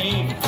Thank you.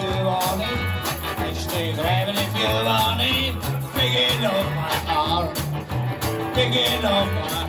rabbit if you want it, pick it up my heart, pick it up my